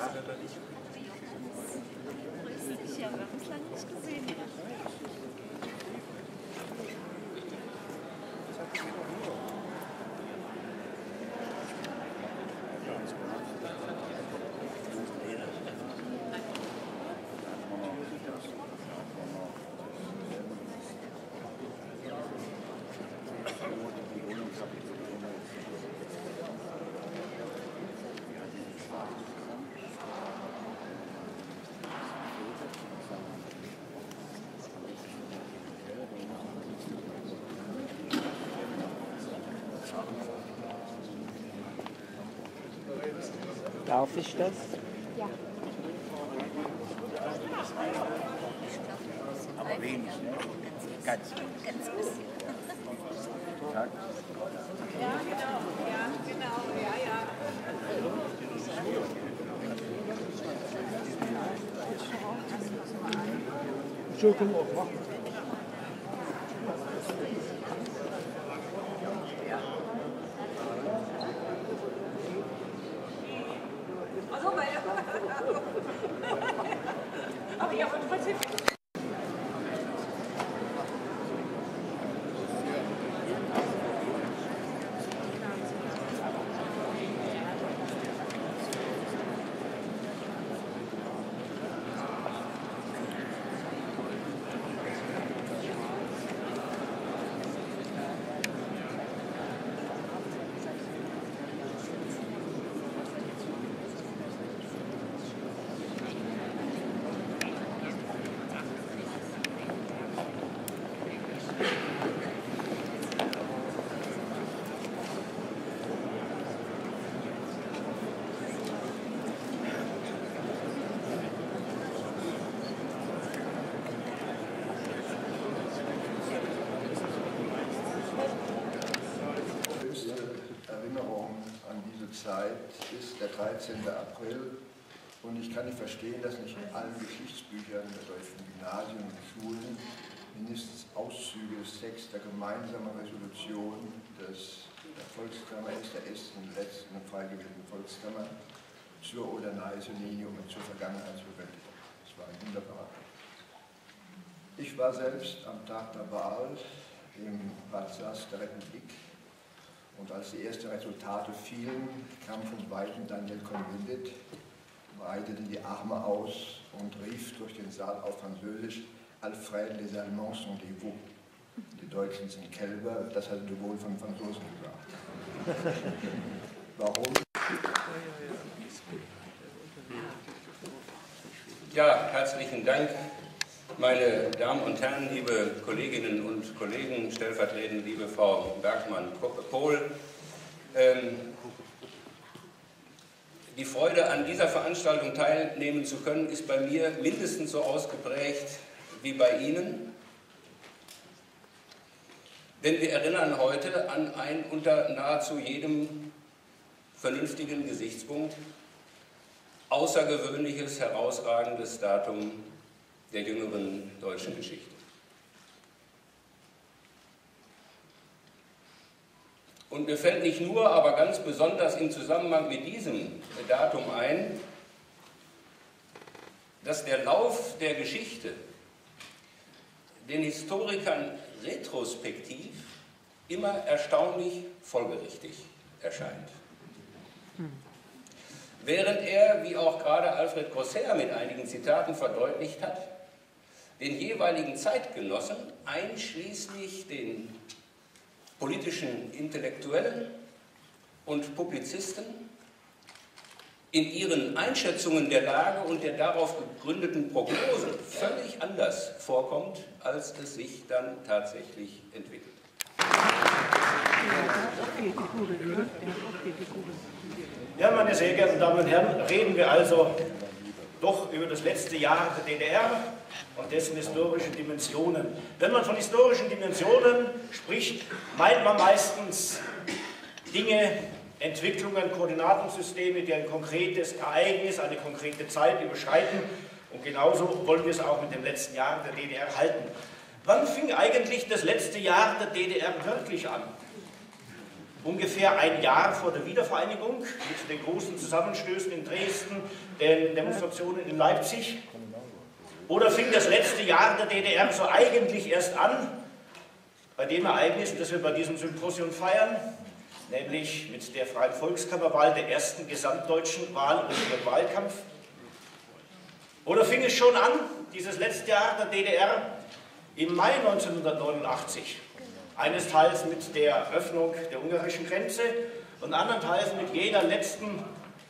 Ja, wir haben uns lange nicht gesehen. Darf ich das? Ja. Aber wenig, ne? Ganz. Ganz bisschen. Ja, genau, ja, genau, ja, ja. Zo kunnen we ook wachten. Also, weil, aber ja, aber trotzdem. höchste Erinnerung an diese Zeit ist der 13. April. Und ich kann nicht verstehen, dass nicht in allen Geschichtsbüchern der deutschen Gymnasien und Schulen mindestens Auszüge des Texts der gemeinsamen Resolution des, der Volkskammer ist, der ersten, letzten frei gewählten Volkskammer, zur Oder-Neiße-Linie und zur Vergangenheitsbewältigung. Das war ein wunderbarer. Ich war selbst am Tag der Wahl im Palast der Republik und als die ersten Resultate fielen, kam von Weitem Daniel Cohn-Bendit, breitete die Arme aus und rief durch den Saal auf Französisch, Alfred, les Allemands sont des Veaux. Die Deutschen sind Kälber, das hat de Gaulle von Franzosen gesagt. Warum? Ja, herzlichen Dank, meine Damen und Herren, liebe Kolleginnen und Kollegen, stellvertretend liebe Frau Bergmann-Kohl. Ähm, die Freude, an dieser Veranstaltung teilnehmen zu können, ist bei mir mindestens so ausgeprägt wie bei Ihnen. Denn wir erinnern heute an ein unter nahezu jedem vernünftigen Gesichtspunkt außergewöhnliches, herausragendes Datum der jüngeren deutschen Geschichte. Und mir fällt nicht nur, aber ganz besonders im Zusammenhang mit diesem Datum ein, dass der Lauf der Geschichte den Historikern retrospektiv immer erstaunlich folgerichtig erscheint. Während er, wie auch gerade Alfred Grosser mit einigen Zitaten verdeutlicht hat, den jeweiligen Zeitgenossen, einschließlich den politischen Intellektuellen und Publizisten, in ihren Einschätzungen der Lage und der darauf gegründeten Prognosen völlig anders vorkommt, als es sich dann tatsächlich entwickelt. Ja, meine sehr geehrten Damen und Herren, reden wir also doch über das letzte Jahr der DDR und dessen historische Dimensionen. Wenn man von historischen Dimensionen spricht, meint man meistens Dinge, Entwicklungen, Koordinatensysteme, die ein konkretes Ereignis, eine konkrete Zeit überschreiten. Und genauso wollen wir es auch mit dem letzten Jahr der DDR halten. Wann fing eigentlich das letzte Jahr der DDR wirklich an? Ungefähr ein Jahr vor der Wiedervereinigung mit den großen Zusammenstößen in Dresden, den Demonstrationen in Leipzig? Oder fing das letzte Jahr der DDR so eigentlich erst an, bei dem Ereignis, das wir bei diesem Symposium feiern, nämlich mit der Freien Volkskammerwahl, der ersten gesamtdeutschen Wahl und ihrem Wahlkampf? Oder fing es schon an, dieses letzte Jahr der DDR, im Mai 1989? Eines Teils mit der Öffnung der ungarischen Grenze und andernteils mit jeder letzten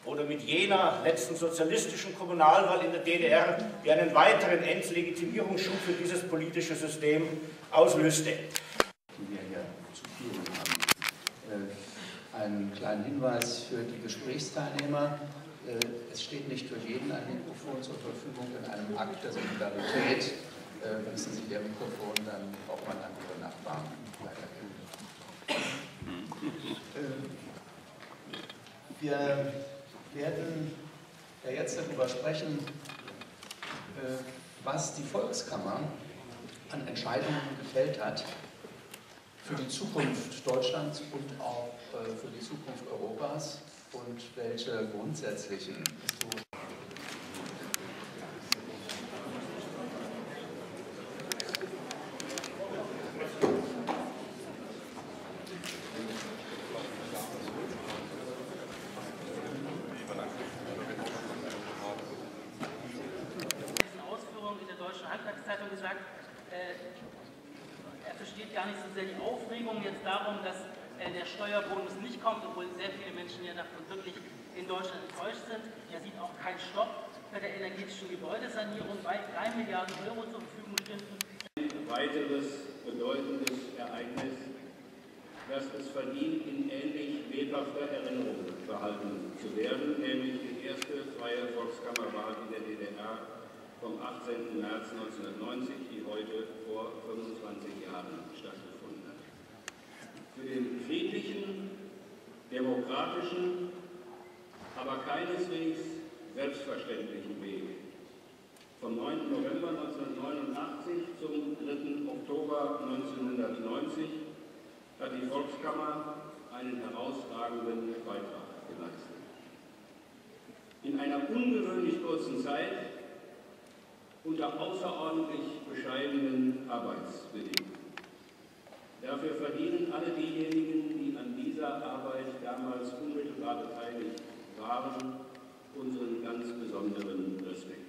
oder mit jener letzten sozialistischen Kommunalwahl in der DDR, die einen weiteren Entlegitimierungsschub für dieses politische System auslöste. Die wir hier zu führen haben. Äh, einen kleinen Hinweis für die Gesprächsteilnehmer. Äh, es steht nicht für jeden ein Mikrofon zur Verfügung in einem Akt der Solidarität. Äh, wünschen Sie Ihr Mikrofon, dann braucht man an Ihre Nachbarn. Wir werden ja jetzt darüber sprechen, was die Volkskammer an Entscheidungen gefällt hat für die Zukunft Deutschlands und auch für die Zukunft Europas und welche grundsätzlichen historischen Ausführungen in der Deutschen Handwerkszeitung gesagt, äh, er versteht gar nicht so sehr die Aufregung jetzt darum, dass äh, der Steuerbonus nicht kommt, obwohl sehr viele Menschen ja davon wirklich in Deutschland enttäuscht sind. Er sieht auch keinen Stopp bei der energetischen Gebäudesanierung, weil 3 Milliarden Euro zur Verfügung stünden. Ein weiteres bedeutendes Ereignis, das es verdient, in ähnlich lebhafter Erinnerung behalten zu werden, nämlich die erste freie Volkskammerwahl in der DDR vom 18. März 1990, die heute vor 25 Jahren stattgefunden hat. Für den friedlichen, demokratischen, aber keineswegs selbstverständlichen Weg vom 9. November 1989 zum 3. Oktober 1990 hat die Volkskammer einen herausragenden Beitrag geleistet. In einer ungewöhnlich kurzen Zeit unter außerordentlich bescheidenen Arbeitsbedingungen. Dafür verdienen alle diejenigen, die an dieser Arbeit damals unmittelbar beteiligt waren, unseren ganz besonderen Respekt.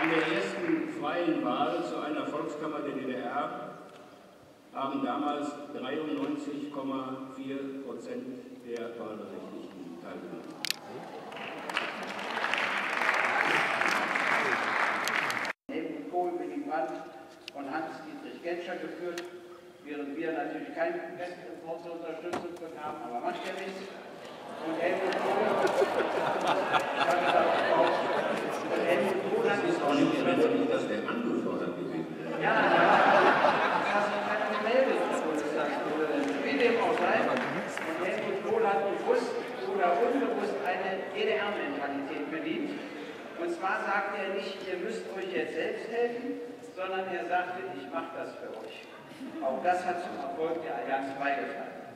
An der ersten freien Wahl zu Volkskammer der DDR haben damals 93,4 Prozent der Wahlberechtigten teilgenommen. Helmut Kohl, Willy Brandt und Hans-Dietrich Genscher geführt, während wir natürlich keinen Westimport zur Unterstützung bekamen, aber macht ja nichts. Und Helmut Kohl, und Helmut Kohl hat ist auch nicht notwendig, dass der angefordert gewesen wäre. Ja, das hast du keine gemeldet, wie dem auch sei. Und Helmut Kohl hat bewusst oder unbewusst eine DDR-Mentalität bedient. Und zwar sagte er nicht, ihr müsst euch jetzt selbst helfen, sondern er sagte, ich mache das für euch. Auch das hat zum Erfolg der Allianz beigetragen.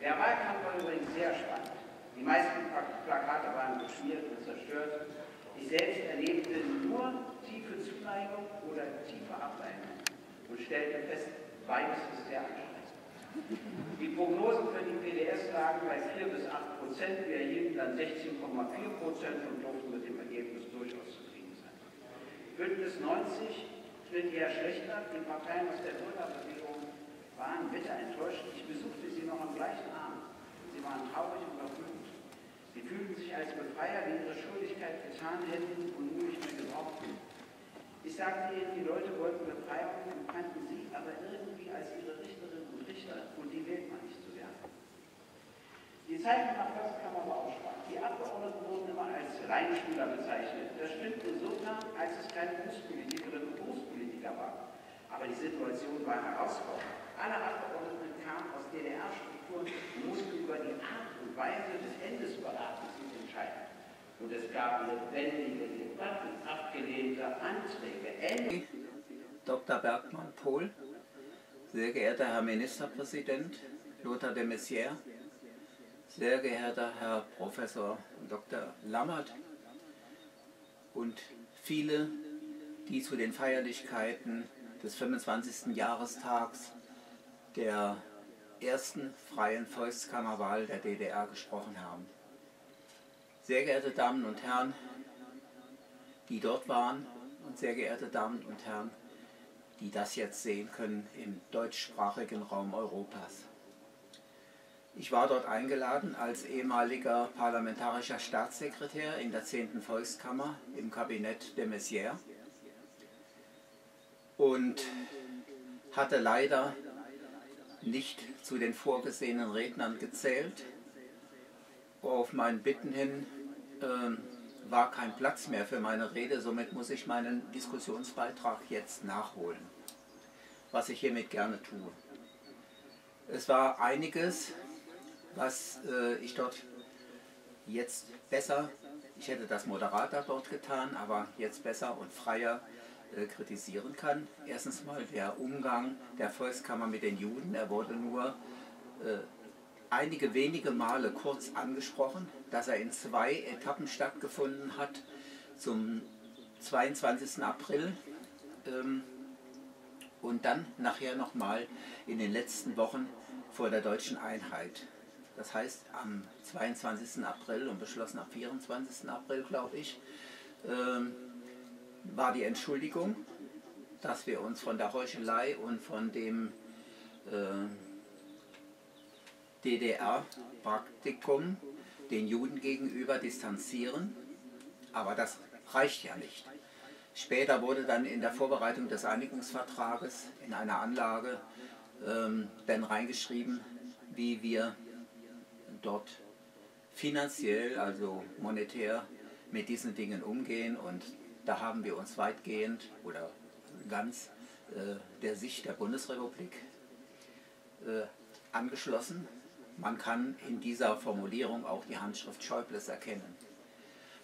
Der Wahlkampf war übrigens sehr spannend. Die meisten Plakate waren beschmiert und zerstört. Ich selbst erlebte nur tiefe Zuneigung oder tiefe Ablehnung und stellte fest, beides ist sehr anstrengend. Die Prognosen für die PDS lagen bei 4 bis 8 Prozent. Wir erhielten dann 16,4 Prozent und durften mit dem Ergebnis durchaus zufrieden sein. Bündnis 90 schnitt eher schlechter. Die Parteien aus der Bürgerbewegung waren bitter enttäuscht. Ich besuchte sie noch am gleichen Abend. Sie waren traurig und wütend. Sie fühlten sich als Befreier, die ihre Schuldigkeit getan hätten und nun nicht mehr gebraucht wurden. Ich sagte ihnen, die Leute wollten Befreiung und kannten sie aber irgendwie als ihre Richterinnen und Richter und die wählt man. Die Zeitung nach Volkskammer war auch spannend. Die Abgeordneten wurden immer als Reinschüler bezeichnet. Das stimmt insofern, als es keine Berufspolitikerinnen und Berufspolitiker waren. Aber die Situation war herausfordernd. Alle Abgeordneten kamen aus DDR-Strukturen und mussten über die Art und Weise des Endesberatens entscheiden. Und es gab lebendige Debatten abgelehnter Anträge. Dr. Bergmann Pohl, sehr geehrter Herr Ministerpräsident Lothar de Maizière, sehr geehrter Herr Professor Dr. Lammert und viele, die zu den Feierlichkeiten des 25. Jahrestags der ersten freien Volkskammerwahl der DDR gesprochen haben. Sehr geehrte Damen und Herren, die dort waren und sehr geehrte Damen und Herren, die das jetzt sehen können im deutschsprachigen Raum Europas. Ich war dort eingeladen als ehemaliger parlamentarischer Staatssekretär in der 10. Volkskammer im Kabinett de Maizière und hatte leider nicht zu den vorgesehenen Rednern gezählt. Auf mein Bitten hin äh, war kein Platz mehr für meine Rede, somit muss ich meinen Diskussionsbeitrag jetzt nachholen, was ich hiermit gerne tue. Es war einiges, was äh, ich dort jetzt besser, ich hätte das moderater dort getan, aber jetzt besser und freier äh, kritisieren kann. Erstens mal der Umgang der Volkskammer mit den Juden. Er wurde nur äh, einige wenige Male kurz angesprochen, dass er in zwei Etappen stattgefunden hat, zum 22. April ähm, und dann nachher nochmal in den letzten Wochen vor der deutschen Einheit. Das heißt, am 22. April und beschlossen am 24. April, glaube ich, ähm, war die Entschuldigung, dass wir uns von der Heuchelei und von dem äh, DDR-Praktikum den Juden gegenüber distanzieren. Aber das reicht ja nicht. Später wurde dann in der Vorbereitung des Einigungsvertrages in einer Anlage ähm, dann reingeschrieben, wie wir dort finanziell, also monetär mit diesen Dingen umgehen und da haben wir uns weitgehend oder ganz äh, der Sicht der Bundesrepublik äh, angeschlossen. Man kann in dieser Formulierung auch die Handschrift Schäubles erkennen.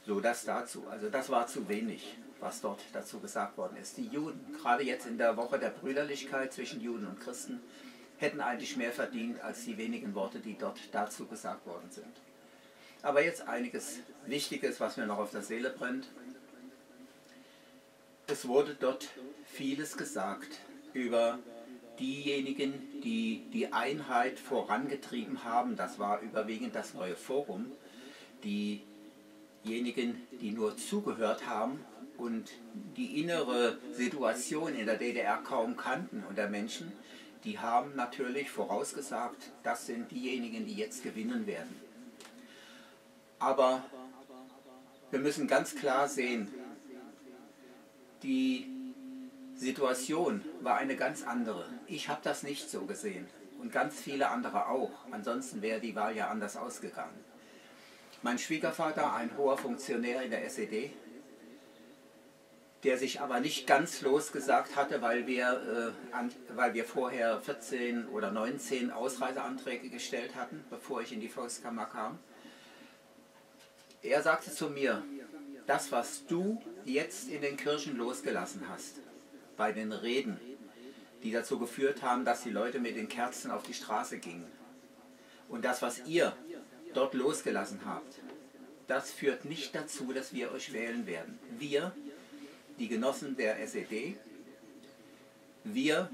So, das dazu. Also das war zu wenig, was dort dazu gesagt worden ist. Die Juden, gerade jetzt in der Woche der Brüderlichkeit zwischen Juden und Christen, hätten eigentlich mehr verdient als die wenigen Worte, die dort dazu gesagt worden sind. Aber jetzt einiges Wichtiges, was mir noch auf der Seele brennt. Es wurde dort vieles gesagt über diejenigen, die die Einheit vorangetrieben haben. Das war überwiegend das neue Forum. Diejenigen, die nur zugehört haben und die innere Situation in der DDR kaum kannten unter Menschen, die haben natürlich vorausgesagt, das sind diejenigen, die jetzt gewinnen werden. Aber wir müssen ganz klar sehen, die Situation war eine ganz andere. Ich habe das nicht so gesehen und ganz viele andere auch. Ansonsten wäre die Wahl ja anders ausgegangen. Mein Schwiegervater, ein hoher Funktionär in der SED, der sich aber nicht ganz losgesagt hatte, weil wir, äh, an, weil wir vorher 14 oder 19 Ausreiseanträge gestellt hatten, bevor ich in die Volkskammer kam. Er sagte zu mir, das, was du jetzt in den Kirchen losgelassen hast, bei den Reden, die dazu geführt haben, dass die Leute mit den Kerzen auf die Straße gingen, und das, was ihr dort losgelassen habt, das führt nicht dazu, dass wir euch wählen werden. Wir, die Genossen der SED, wir,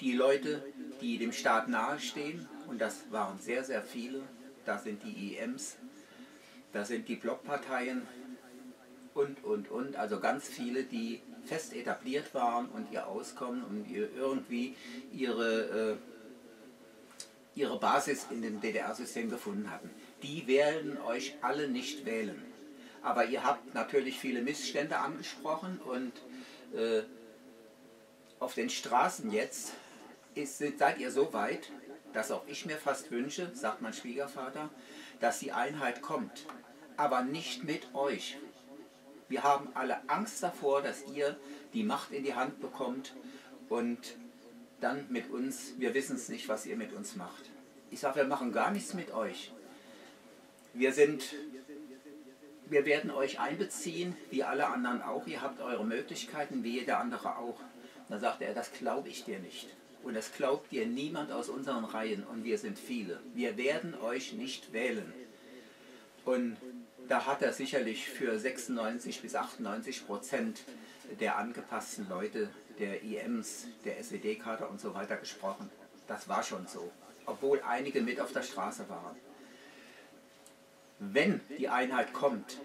die Leute, die dem Staat nahestehen, und das waren sehr, sehr viele, da sind die IMs, da sind die Blockparteien und, und, und, also ganz viele, die fest etabliert waren und ihr Auskommen und ihr irgendwie ihre, äh, ihre Basis in dem DDR-System gefunden hatten. Die werden euch alle nicht wählen. Aber ihr habt natürlich viele Missstände angesprochen und äh, auf den Straßen jetzt ist, seid ihr so weit, dass auch ich mir fast wünsche, sagt mein Schwiegervater, dass die Einheit kommt. Aber nicht mit euch. Wir haben alle Angst davor, dass ihr die Macht in die Hand bekommt und dann mit uns, wir wissen es nicht, was ihr mit uns macht. Ich sage, wir machen gar nichts mit euch. Wir sind wir werden euch einbeziehen, wie alle anderen auch. Ihr habt eure Möglichkeiten, wie jeder andere auch. Da sagte er, das glaube ich dir nicht. Und das glaubt dir niemand aus unseren Reihen. Und wir sind viele. Wir werden euch nicht wählen. Und da hat er sicherlich für 96 bis 98 Prozent der angepassten Leute, der IMs, der SED-Kader und so weiter gesprochen. Das war schon so, obwohl einige mit auf der Straße waren. Wenn die Einheit kommt,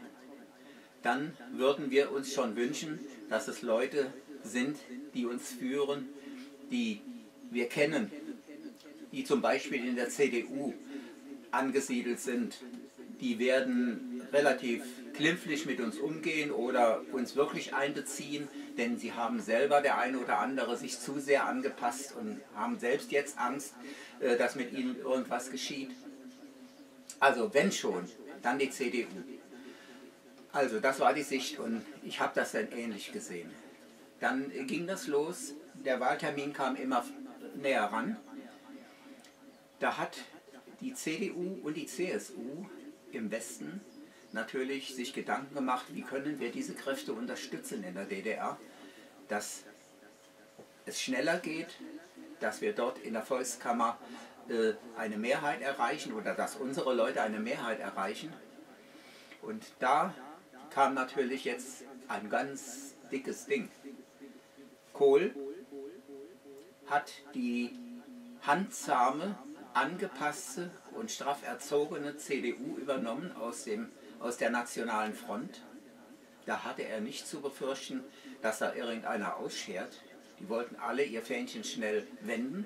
dann würden wir uns schon wünschen, dass es Leute sind, die uns führen, die wir kennen, die zum Beispiel in der CDU angesiedelt sind, die werden relativ glimpflich mit uns umgehen oder uns wirklich einbeziehen, denn sie haben selber der eine oder andere sich zu sehr angepasst und haben selbst jetzt Angst, äh, dass mit ihnen irgendwas geschieht. Also wenn schon, dann die CDU. Also das war die Sicht und ich habe das dann ähnlich gesehen. Dann ging das los, der Wahltermin kam immer näher ran. Da hat die CDU und die CSU im Westen natürlich sich Gedanken gemacht, wie können wir diese Kräfte unterstützen in der DDR, dass es schneller geht, dass wir dort in der Volkskammer eine Mehrheit erreichen oder dass unsere Leute eine Mehrheit erreichen. Und da kam natürlich jetzt ein ganz dickes Ding. Kohl hat die handzahme, angepasste und straff erzogene CDU übernommen aus, dem, aus der Nationalen Front. Da hatte er nicht zu befürchten, dass da irgendeiner ausschert. Die wollten alle ihr Fähnchen schnell wenden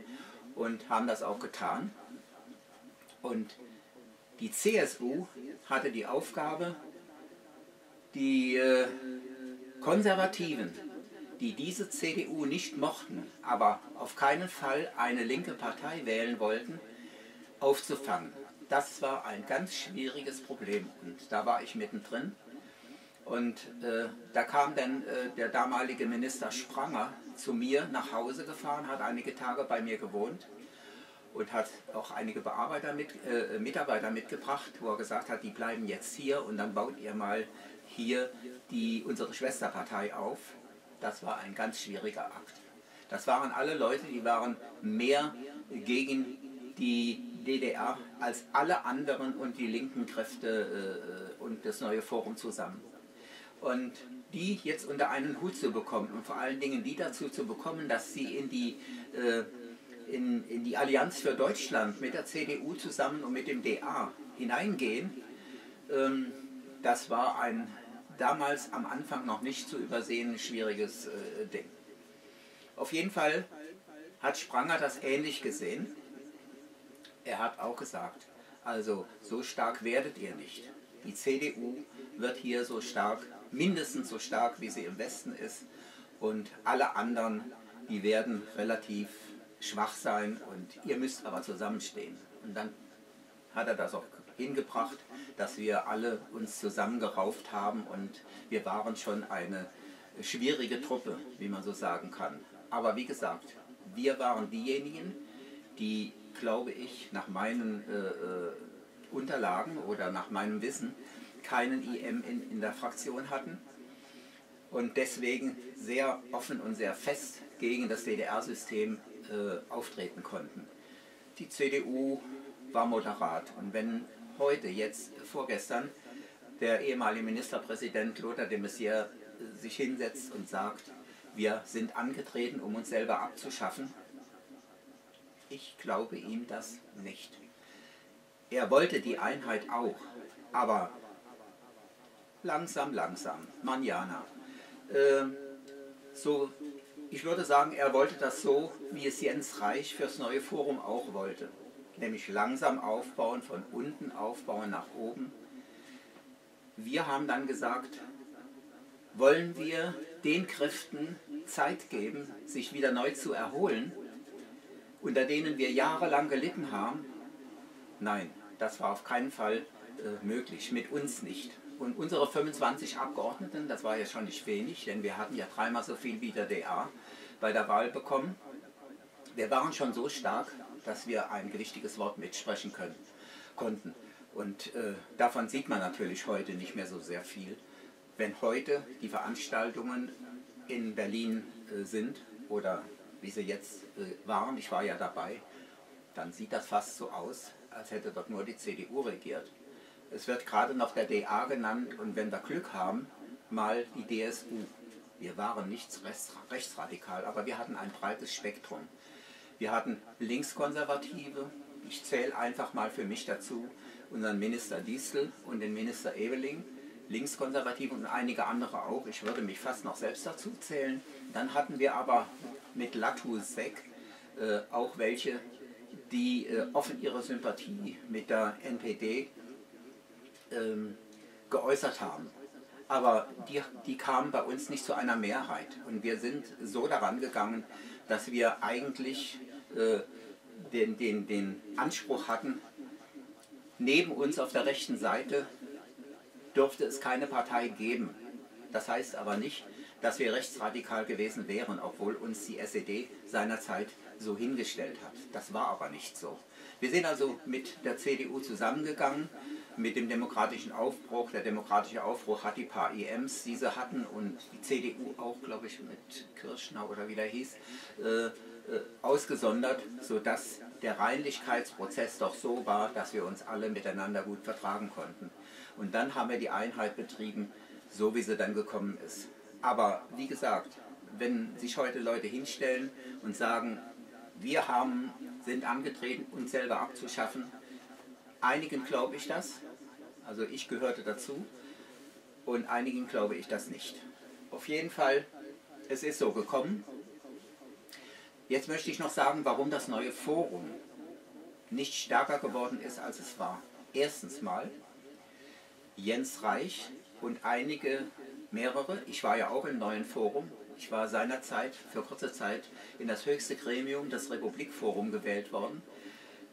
und haben das auch getan. Und die CSU hatte die Aufgabe, die äh, Konservativen die diese CDU nicht mochten, aber auf keinen Fall eine linke Partei wählen wollten, aufzufangen. Das war ein ganz schwieriges Problem und da war ich mittendrin. Und äh, da kam dann äh, der damalige Minister Spranger zu mir nach Hause gefahren, hat einige Tage bei mir gewohnt und hat auch einige Bearbeiter mit, äh, Mitarbeiter mitgebracht, wo er gesagt hat, die bleiben jetzt hier und dann baut ihr mal hier die, unsere Schwesterpartei auf. Das war ein ganz schwieriger Akt. Das waren alle Leute, die waren mehr gegen die DDR als alle anderen und die linken Kräfte äh, und das neue Forum zusammen. Und die jetzt unter einen Hut zu bekommen und vor allen Dingen die dazu zu bekommen, dass sie in die, äh, in, in die Allianz für Deutschland mit der CDU zusammen und mit dem DA hineingehen, ähm, das war ein damals am Anfang noch nicht zu übersehen schwieriges äh, Ding. Auf jeden Fall hat Spranger das ähnlich gesehen. Er hat auch gesagt, also so stark werdet ihr nicht. Die CDU wird hier so stark, mindestens so stark, wie sie im Westen ist. Und alle anderen, die werden relativ schwach sein und ihr müsst aber zusammenstehen. Und dann hat er das auch hingebracht, dass wir alle uns zusammengerauft haben und wir waren schon eine schwierige Truppe, wie man so sagen kann. Aber wie gesagt, wir waren diejenigen, die, glaube ich, nach meinen äh, äh Unterlagen oder nach meinem Wissen keinen IM in, in der Fraktion hatten und deswegen sehr offen und sehr fest gegen das DDR-System äh, auftreten konnten. Die CDU war moderat und wenn heute, jetzt vorgestern, der ehemalige Ministerpräsident Lothar de Maizière sich hinsetzt und sagt, wir sind angetreten, um uns selber abzuschaffen. Ich glaube ihm das nicht. Er wollte die Einheit auch, aber langsam, langsam, manjana. Äh, so, ich würde sagen, er wollte das so, wie es Jens Reich fürs neue Forum auch wollte nämlich langsam aufbauen, von unten aufbauen nach oben. Wir haben dann gesagt, wollen wir den Kräften Zeit geben, sich wieder neu zu erholen, unter denen wir jahrelang gelitten haben? Nein, das war auf keinen Fall äh, möglich, mit uns nicht. Und unsere 25 Abgeordneten, das war ja schon nicht wenig, denn wir hatten ja dreimal so viel wie der DA bei der Wahl bekommen. Wir waren schon so stark, dass wir ein gewichtiges Wort mitsprechen können, konnten. Und äh, davon sieht man natürlich heute nicht mehr so sehr viel. Wenn heute die Veranstaltungen in Berlin äh, sind oder wie sie jetzt äh, waren, ich war ja dabei, dann sieht das fast so aus, als hätte dort nur die CDU regiert. Es wird gerade noch der DA genannt und wenn wir Glück haben, mal die DSU. Wir waren nichts rechtsradikal, aber wir hatten ein breites Spektrum. Wir hatten Linkskonservative, ich zähle einfach mal für mich dazu unseren Minister Diesel und den Minister Eveling, Linkskonservative und einige andere auch. Ich würde mich fast noch selbst dazu zählen. Dann hatten wir aber mit Latusek äh, auch welche, die äh, offen ihre Sympathie mit der NPD ähm, geäußert haben. Aber die, die kamen bei uns nicht zu einer Mehrheit. Und wir sind so daran gegangen, dass wir eigentlich äh, den, den, den Anspruch hatten, neben uns auf der rechten Seite dürfte es keine Partei geben. Das heißt aber nicht, dass wir rechtsradikal gewesen wären, obwohl uns die SED seinerzeit so hingestellt hat. Das war aber nicht so. Wir sind also mit der CDU zusammengegangen, mit dem demokratischen Aufbruch. Der demokratische Aufbruch hat die paar IMs, die sie hatten, und die CDU auch, glaube ich, mit Kirschner oder wie der hieß, äh, äh, ausgesondert, sodass der Reinlichkeitsprozess doch so war, dass wir uns alle miteinander gut vertragen konnten. Und dann haben wir die Einheit betrieben, so wie sie dann gekommen ist. Aber wie gesagt, wenn sich heute Leute hinstellen und sagen, wir haben, sind angetreten, uns selber abzuschaffen, einigen glaube ich das, also ich gehörte dazu, und einigen glaube ich das nicht. Auf jeden Fall, es ist so gekommen. Jetzt möchte ich noch sagen, warum das neue Forum nicht stärker geworden ist, als es war. Erstens mal, Jens Reich und einige, mehrere, ich war ja auch im neuen Forum, ich war seinerzeit für kurze Zeit in das höchste Gremium, das Republikforum, gewählt worden.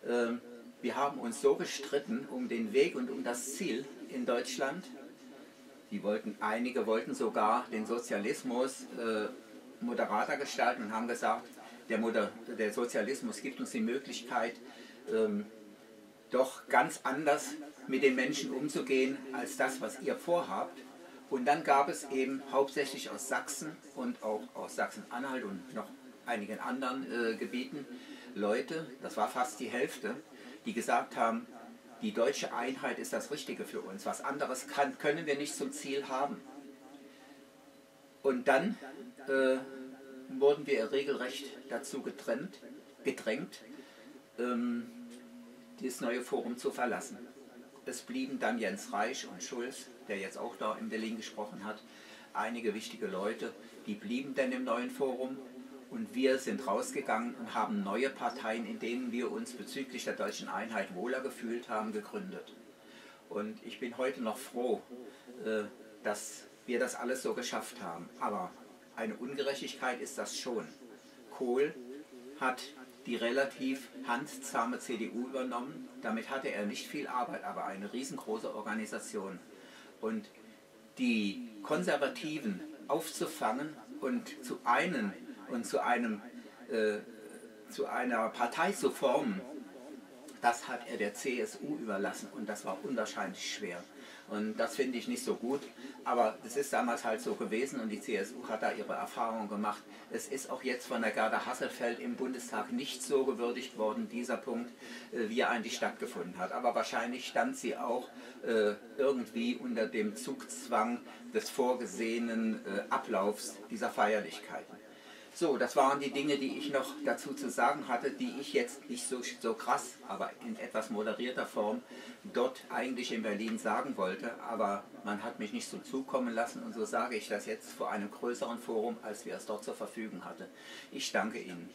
Ähm, wir haben uns so gestritten um den Weg und um das Ziel in Deutschland. Die wollten, einige wollten sogar den Sozialismus äh, moderater gestalten und haben gesagt, der, Moder der Sozialismus gibt uns die Möglichkeit, ähm, doch ganz anders mit den Menschen umzugehen als das, was ihr vorhabt. Und dann gab es eben hauptsächlich aus Sachsen und auch aus Sachsen-Anhalt und noch einigen anderen äh, Gebieten Leute, das war fast die Hälfte, die gesagt haben, die deutsche Einheit ist das Richtige für uns. Was anderes kann, können wir nicht zum Ziel haben. Und dann äh, wurden wir regelrecht dazu getrennt, gedrängt, ähm, dieses neue Forum zu verlassen. Es blieben dann Jens Reich und Schulz, der jetzt auch da in Berlin gesprochen hat, einige wichtige Leute, die blieben dann im neuen Forum und wir sind rausgegangen und haben neue Parteien, in denen wir uns bezüglich der deutschen Einheit wohler gefühlt haben, gegründet. Und ich bin heute noch froh, äh, dass wir das alles so geschafft haben. Aber eine Ungerechtigkeit ist das schon. Kohl hat die relativ handzahme CDU übernommen. Damit hatte er nicht viel Arbeit, aber eine riesengroße Organisation. Und die Konservativen aufzufangen und zu einen und zu, einem, äh, zu einer Partei zu formen, das hat er der CSU überlassen und das war unwahrscheinlich schwer. Und das finde ich nicht so gut, aber es ist damals halt so gewesen und die CSU hat da ihre Erfahrungen gemacht. Es ist auch jetzt von der Gerda Hasselfeld im Bundestag nicht so gewürdigt worden, dieser Punkt, äh, wie er eigentlich stattgefunden hat. Aber wahrscheinlich stand sie auch äh, irgendwie unter dem Zugzwang des vorgesehenen äh, Ablaufs dieser Feierlichkeiten. So, das waren die Dinge, die ich noch dazu zu sagen hatte, die ich jetzt nicht so, so krass, aber in etwas moderierter Form dort eigentlich in Berlin sagen wollte. Aber man hat mich nicht so zukommen lassen und so sage ich das jetzt vor einem größeren Forum, als wir es dort zur Verfügung hatten. Ich danke Ihnen.